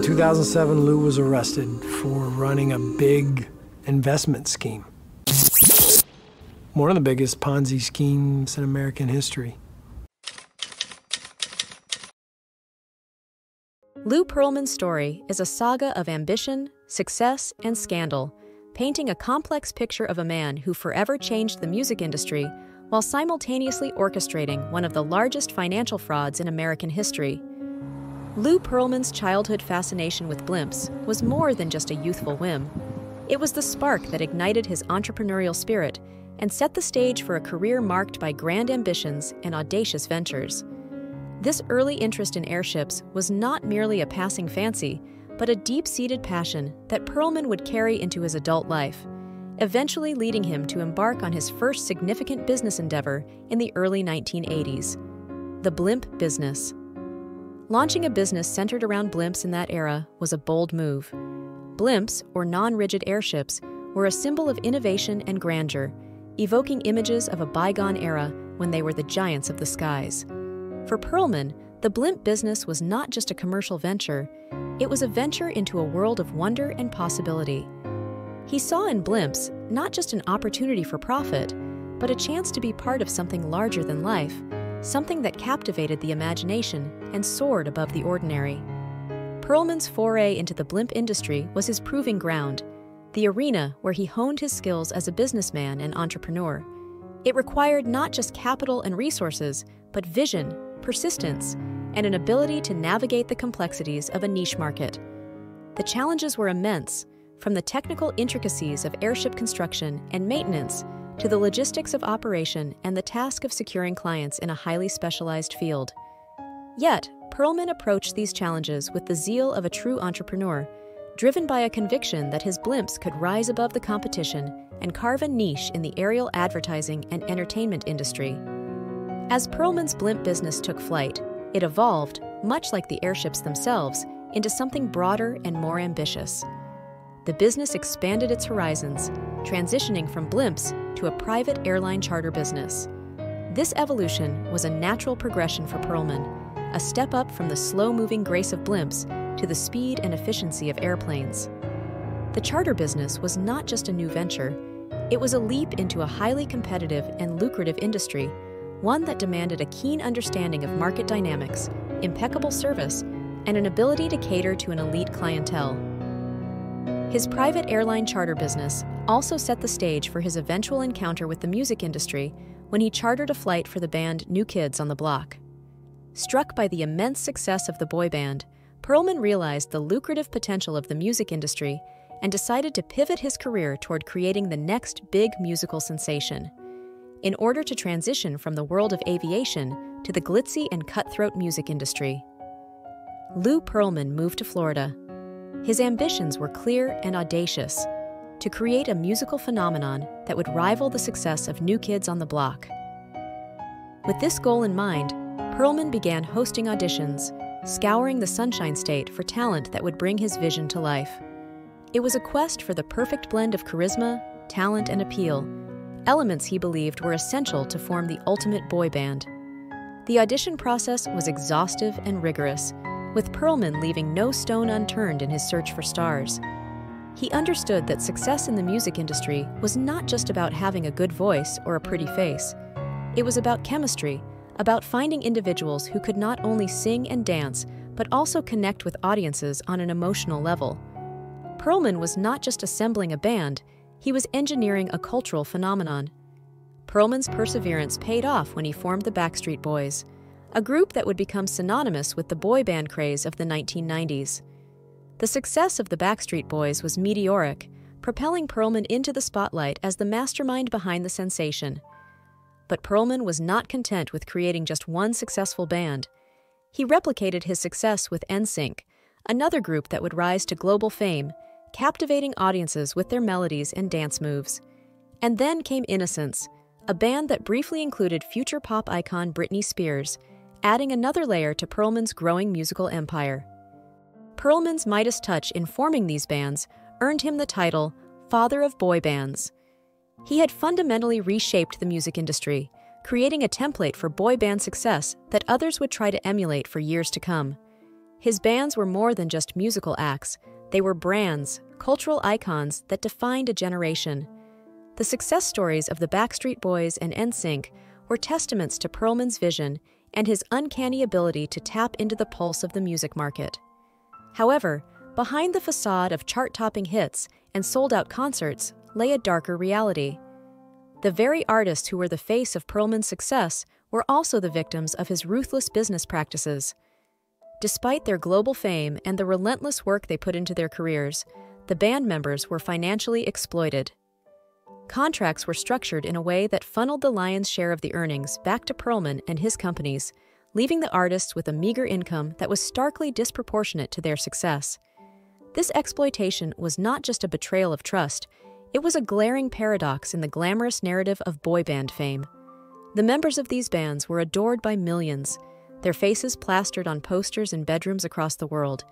In 2007, Lou was arrested for running a big investment scheme. One of the biggest Ponzi schemes in American history. Lou Pearlman's story is a saga of ambition, success, and scandal, painting a complex picture of a man who forever changed the music industry while simultaneously orchestrating one of the largest financial frauds in American history. Lou Pearlman's childhood fascination with blimps was more than just a youthful whim. It was the spark that ignited his entrepreneurial spirit and set the stage for a career marked by grand ambitions and audacious ventures. This early interest in airships was not merely a passing fancy, but a deep seated passion that Pearlman would carry into his adult life, eventually leading him to embark on his first significant business endeavor in the early 1980s the blimp business. Launching a business centered around blimps in that era was a bold move. Blimps, or non rigid airships, were a symbol of innovation and grandeur, evoking images of a bygone era when they were the giants of the skies. For Pearlman, the blimp business was not just a commercial venture, it was a venture into a world of wonder and possibility. He saw in blimps not just an opportunity for profit, but a chance to be part of something larger than life, something that captivated the imagination and soared above the ordinary. Pearlman's foray into the blimp industry was his proving ground, the arena where he honed his skills as a businessman and entrepreneur. It required not just capital and resources, but vision, persistence, and an ability to navigate the complexities of a niche market. The challenges were immense, from the technical intricacies of airship construction and maintenance to the logistics of operation and the task of securing clients in a highly specialized field. Yet, Pearlman approached these challenges with the zeal of a true entrepreneur, driven by a conviction that his blimps could rise above the competition and carve a niche in the aerial advertising and entertainment industry. As Pearlman's blimp business took flight, it evolved, much like the airships themselves, into something broader and more ambitious. The business expanded its horizons, transitioning from blimps to a private airline charter business. This evolution was a natural progression for Pearlman, a step up from the slow moving grace of blimps to the speed and efficiency of airplanes. The charter business was not just a new venture, it was a leap into a highly competitive and lucrative industry one that demanded a keen understanding of market dynamics, impeccable service, and an ability to cater to an elite clientele. His private airline charter business also set the stage for his eventual encounter with the music industry when he chartered a flight for the band New Kids on the Block. Struck by the immense success of the boy band, Pearlman realized the lucrative potential of the music industry and decided to pivot his career toward creating the next big musical sensation in order to transition from the world of aviation to the glitzy and cutthroat music industry. Lou Pearlman moved to Florida. His ambitions were clear and audacious to create a musical phenomenon that would rival the success of New Kids on the Block. With this goal in mind, Pearlman began hosting auditions, scouring the Sunshine State for talent that would bring his vision to life. It was a quest for the perfect blend of charisma, talent, and appeal elements he believed were essential to form the ultimate boy band. The audition process was exhaustive and rigorous, with Pearlman leaving no stone unturned in his search for stars. He understood that success in the music industry was not just about having a good voice or a pretty face. It was about chemistry, about finding individuals who could not only sing and dance, but also connect with audiences on an emotional level. Pearlman was not just assembling a band, he was engineering a cultural phenomenon. Pearlman's perseverance paid off when he formed the Backstreet Boys, a group that would become synonymous with the boy band craze of the 1990s. The success of the Backstreet Boys was meteoric, propelling Pearlman into the spotlight as the mastermind behind the sensation. But Pearlman was not content with creating just one successful band. He replicated his success with NSYNC, another group that would rise to global fame captivating audiences with their melodies and dance moves. And then came Innosense, a band that briefly included future pop icon Britney Spears, adding another layer to Pearlman's growing musical empire. Pearlman's Midas touch in forming these bands earned him the title Father of Boy Bands. He had fundamentally reshaped the music industry, creating a template for boy band success that others would try to emulate for years to come. His bands were more than just musical acts, they were brands, cultural icons that defined a generation. The success stories of the Backstreet Boys and NSYNC were testaments to Pearlman's vision and his uncanny ability to tap into the pulse of the music market. However, behind the facade of chart topping hits and sold out concerts lay a darker reality. The very artists who were the face of Pearlman's success were also the victims of his ruthless business practices. Despite their global fame and the relentless work they put into their careers, the band members were financially exploited. Contracts were structured in a way that funneled the lion's share of the earnings back to Pearlman and his companies, leaving the artists with a meager income that was starkly disproportionate to their success. This exploitation was not just a betrayal of trust, it was a glaring paradox in the glamorous narrative of boy band fame. The members of these bands were adored by millions, their faces plastered on posters in bedrooms across the world,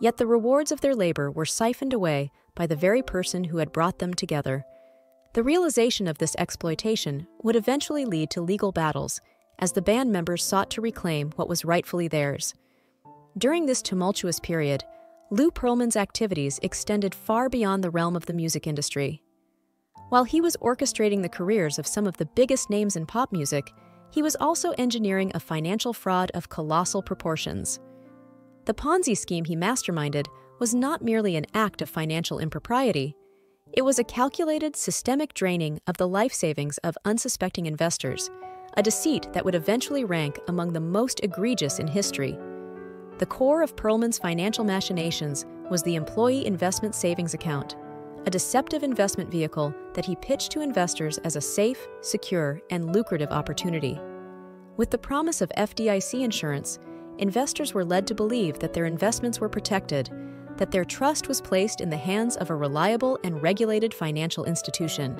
yet the rewards of their labor were siphoned away by the very person who had brought them together. The realization of this exploitation would eventually lead to legal battles as the band members sought to reclaim what was rightfully theirs. During this tumultuous period, Lou Pearlman's activities extended far beyond the realm of the music industry. While he was orchestrating the careers of some of the biggest names in pop music, he was also engineering a financial fraud of colossal proportions. The Ponzi scheme he masterminded was not merely an act of financial impropriety, it was a calculated, systemic draining of the life savings of unsuspecting investors, a deceit that would eventually rank among the most egregious in history. The core of Pearlman's financial machinations was the Employee Investment Savings Account, a deceptive investment vehicle that he pitched to investors as a safe, secure, and lucrative opportunity. With the promise of FDIC insurance, investors were led to believe that their investments were protected, that their trust was placed in the hands of a reliable and regulated financial institution.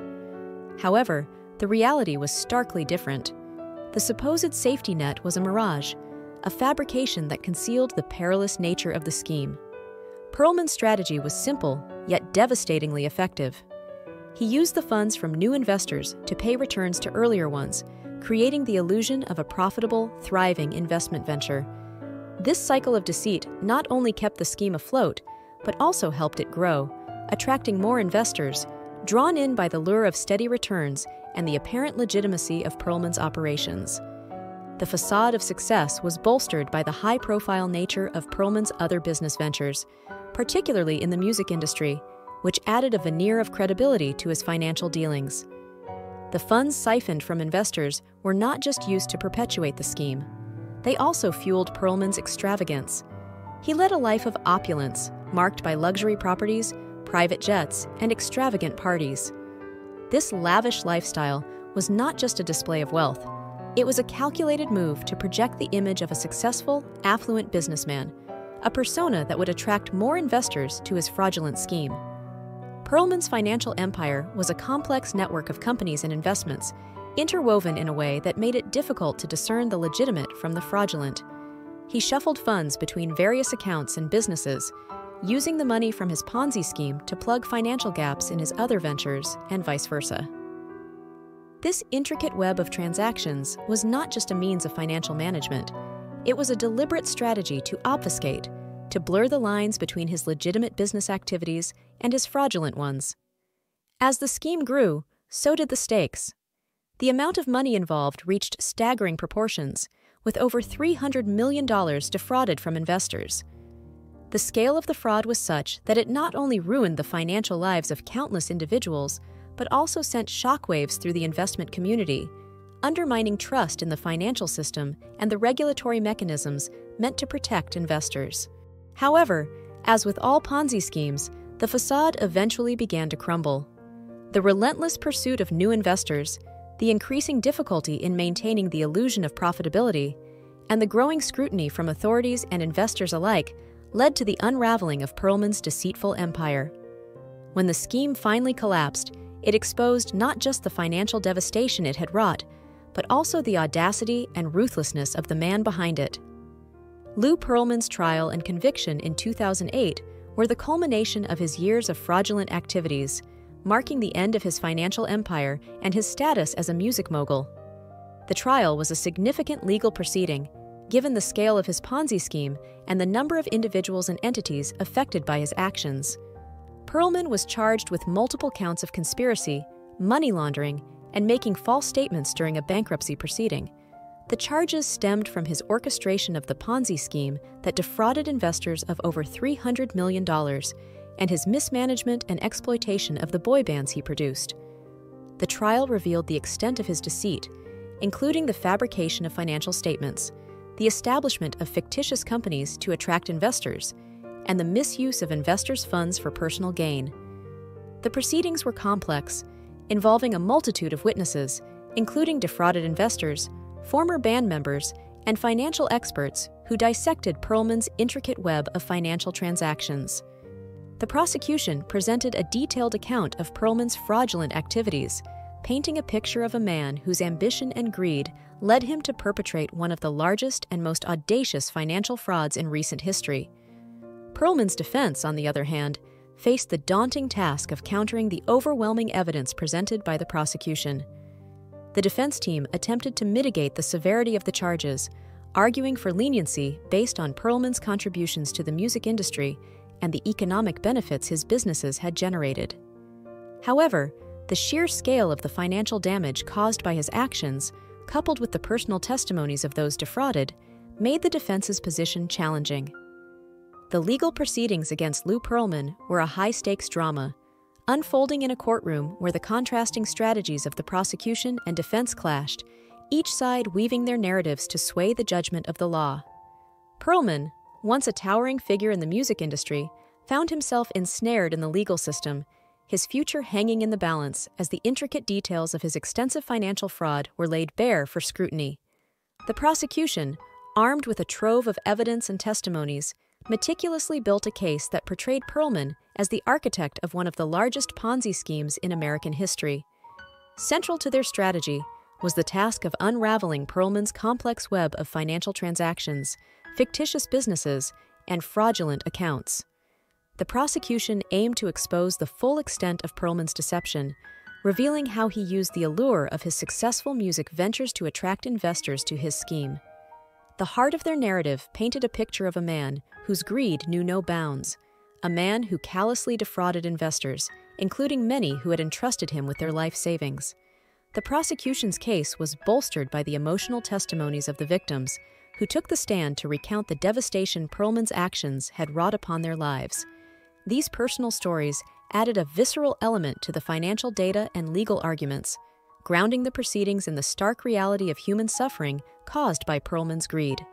However, the reality was starkly different. The supposed safety net was a mirage, a fabrication that concealed the perilous nature of the scheme. Pearlman's strategy was simple, yet devastatingly effective. He used the funds from new investors to pay returns to earlier ones, creating the illusion of a profitable, thriving investment venture. This cycle of deceit not only kept the scheme afloat, but also helped it grow, attracting more investors, drawn in by the lure of steady returns and the apparent legitimacy of Pearlman's operations. The facade of success was bolstered by the high profile nature of Pearlman's other business ventures, particularly in the music industry, which added a veneer of credibility to his financial dealings. The funds siphoned from investors were not just used to perpetuate the scheme, they also fueled Pearlman's extravagance. He led a life of opulence, marked by luxury properties, private jets, and extravagant parties. This lavish lifestyle was not just a display of wealth, it was a calculated move to project the image of a successful, affluent businessman a persona that would attract more investors to his fraudulent scheme. Pearlman's financial empire was a complex network of companies and investments, interwoven in a way that made it difficult to discern the legitimate from the fraudulent. He shuffled funds between various accounts and businesses, using the money from his Ponzi scheme to plug financial gaps in his other ventures, and vice versa. This intricate web of transactions was not just a means of financial management. It was a deliberate strategy to obfuscate, to blur the lines between his legitimate business activities and his fraudulent ones. As the scheme grew, so did the stakes. The amount of money involved reached staggering proportions, with over $300 million defrauded from investors. The scale of the fraud was such that it not only ruined the financial lives of countless individuals, but also sent shockwaves through the investment community undermining trust in the financial system and the regulatory mechanisms meant to protect investors. However, as with all Ponzi schemes, the facade eventually began to crumble. The relentless pursuit of new investors, the increasing difficulty in maintaining the illusion of profitability, and the growing scrutiny from authorities and investors alike led to the unraveling of Pearlman's deceitful empire. When the scheme finally collapsed, it exposed not just the financial devastation it had wrought, but also the audacity and ruthlessness of the man behind it. Lou Pearlman's trial and conviction in 2008 were the culmination of his years of fraudulent activities, marking the end of his financial empire and his status as a music mogul. The trial was a significant legal proceeding, given the scale of his Ponzi scheme and the number of individuals and entities affected by his actions. Pearlman was charged with multiple counts of conspiracy, money laundering, and making false statements during a bankruptcy proceeding. The charges stemmed from his orchestration of the Ponzi scheme that defrauded investors of over $300 million and his mismanagement and exploitation of the boy bands he produced. The trial revealed the extent of his deceit, including the fabrication of financial statements, the establishment of fictitious companies to attract investors, and the misuse of investors' funds for personal gain. The proceedings were complex, involving a multitude of witnesses, including defrauded investors, former band members, and financial experts who dissected Pearlman's intricate web of financial transactions. The prosecution presented a detailed account of Pearlman's fraudulent activities, painting a picture of a man whose ambition and greed led him to perpetrate one of the largest and most audacious financial frauds in recent history. Pearlman's defense, on the other hand, faced the daunting task of countering the overwhelming evidence presented by the prosecution. The defense team attempted to mitigate the severity of the charges, arguing for leniency based on Pearlman's contributions to the music industry and the economic benefits his businesses had generated. However, the sheer scale of the financial damage caused by his actions, coupled with the personal testimonies of those defrauded, made the defense's position challenging. The legal proceedings against Lou Pearlman were a high stakes drama, unfolding in a courtroom where the contrasting strategies of the prosecution and defense clashed, each side weaving their narratives to sway the judgment of the law. Pearlman, once a towering figure in the music industry, found himself ensnared in the legal system, his future hanging in the balance as the intricate details of his extensive financial fraud were laid bare for scrutiny. The prosecution, armed with a trove of evidence and testimonies, meticulously built a case that portrayed Pearlman as the architect of one of the largest Ponzi schemes in American history. Central to their strategy was the task of unraveling Pearlman's complex web of financial transactions, fictitious businesses, and fraudulent accounts. The prosecution aimed to expose the full extent of Pearlman's deception, revealing how he used the allure of his successful music ventures to attract investors to his scheme. The heart of their narrative painted a picture of a man whose greed knew no bounds, a man who callously defrauded investors, including many who had entrusted him with their life savings. The prosecution's case was bolstered by the emotional testimonies of the victims, who took the stand to recount the devastation Pearlman's actions had wrought upon their lives. These personal stories added a visceral element to the financial data and legal arguments, grounding the proceedings in the stark reality of human suffering caused by Pearlman's greed.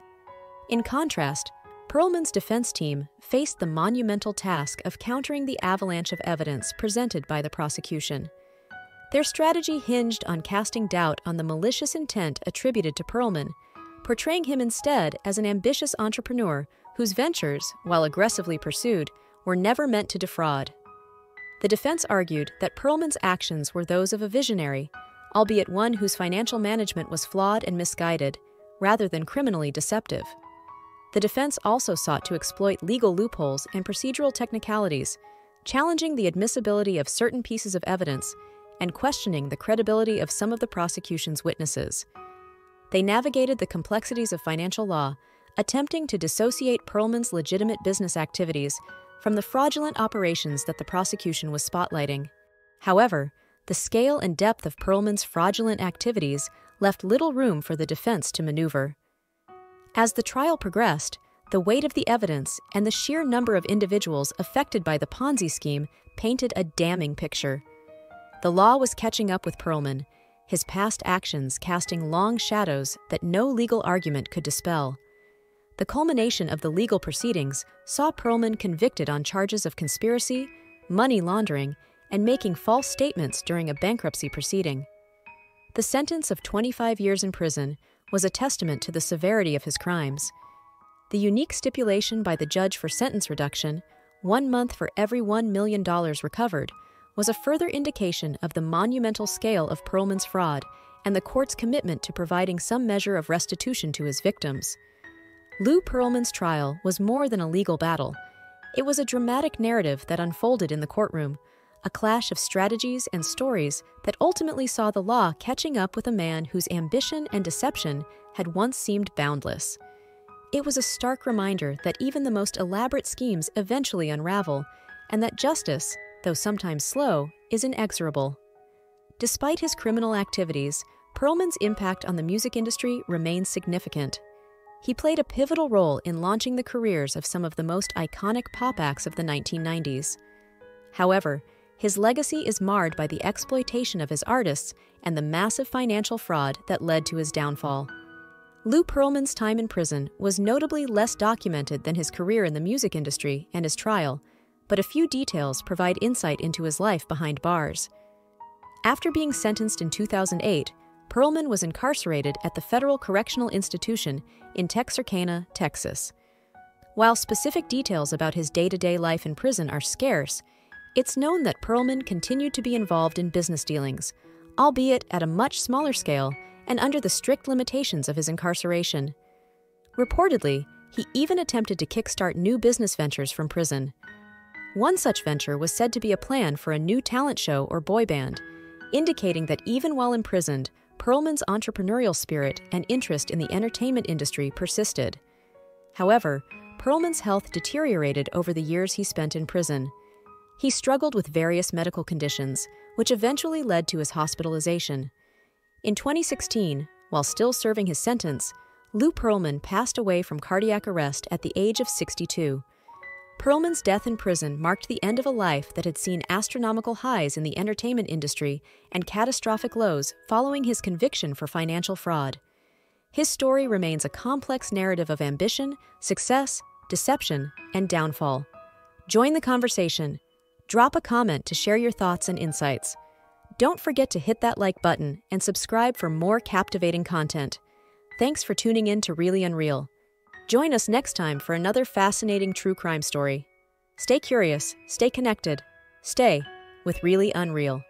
In contrast, Pearlman's defense team faced the monumental task of countering the avalanche of evidence presented by the prosecution. Their strategy hinged on casting doubt on the malicious intent attributed to Pearlman, portraying him instead as an ambitious entrepreneur whose ventures, while aggressively pursued, were never meant to defraud. The defense argued that Pearlman's actions were those of a visionary, albeit one whose financial management was flawed and misguided, rather than criminally deceptive. The defense also sought to exploit legal loopholes and procedural technicalities, challenging the admissibility of certain pieces of evidence and questioning the credibility of some of the prosecution's witnesses. They navigated the complexities of financial law, attempting to dissociate Pearlman's legitimate business activities from the fraudulent operations that the prosecution was spotlighting. However, the scale and depth of Pearlman's fraudulent activities left little room for the defense to maneuver. As the trial progressed, the weight of the evidence and the sheer number of individuals affected by the Ponzi scheme painted a damning picture. The law was catching up with Pearlman, his past actions casting long shadows that no legal argument could dispel. The culmination of the legal proceedings saw Pearlman convicted on charges of conspiracy, money laundering, and making false statements during a bankruptcy proceeding. The sentence of 25 years in prison was a testament to the severity of his crimes. The unique stipulation by the judge for sentence reduction, one month for every $1 million recovered, was a further indication of the monumental scale of Pearlman's fraud and the court's commitment to providing some measure of restitution to his victims. Lou Pearlman's trial was more than a legal battle. It was a dramatic narrative that unfolded in the courtroom, a clash of strategies and stories that ultimately saw the law catching up with a man whose ambition and deception had once seemed boundless. It was a stark reminder that even the most elaborate schemes eventually unravel, and that justice, though sometimes slow, is inexorable. Despite his criminal activities, Pearlman's impact on the music industry remains significant. He played a pivotal role in launching the careers of some of the most iconic pop acts of the 1990s. However, his legacy is marred by the exploitation of his artists and the massive financial fraud that led to his downfall. Lou Pearlman's time in prison was notably less documented than his career in the music industry and his trial, but a few details provide insight into his life behind bars. After being sentenced in 2008, Pearlman was incarcerated at the Federal Correctional Institution in Texarkana, Texas. While specific details about his day to day life in prison are scarce, it's known that Pearlman continued to be involved in business dealings, albeit at a much smaller scale and under the strict limitations of his incarceration. Reportedly, he even attempted to kickstart new business ventures from prison. One such venture was said to be a plan for a new talent show or boy band, indicating that even while imprisoned, Pearlman's entrepreneurial spirit and interest in the entertainment industry persisted. However, Pearlman's health deteriorated over the years he spent in prison. He struggled with various medical conditions, which eventually led to his hospitalization. In 2016, while still serving his sentence, Lou Pearlman passed away from cardiac arrest at the age of 62. Pearlman's death in prison marked the end of a life that had seen astronomical highs in the entertainment industry and catastrophic lows following his conviction for financial fraud. His story remains a complex narrative of ambition, success, deception, and downfall. Join the conversation. Drop a comment to share your thoughts and insights. Don't forget to hit that like button and subscribe for more captivating content. Thanks for tuning in to Reely Unreal. Join us next time for another fascinating true crime story. Stay curious, stay connected, stay with Reely Unreal.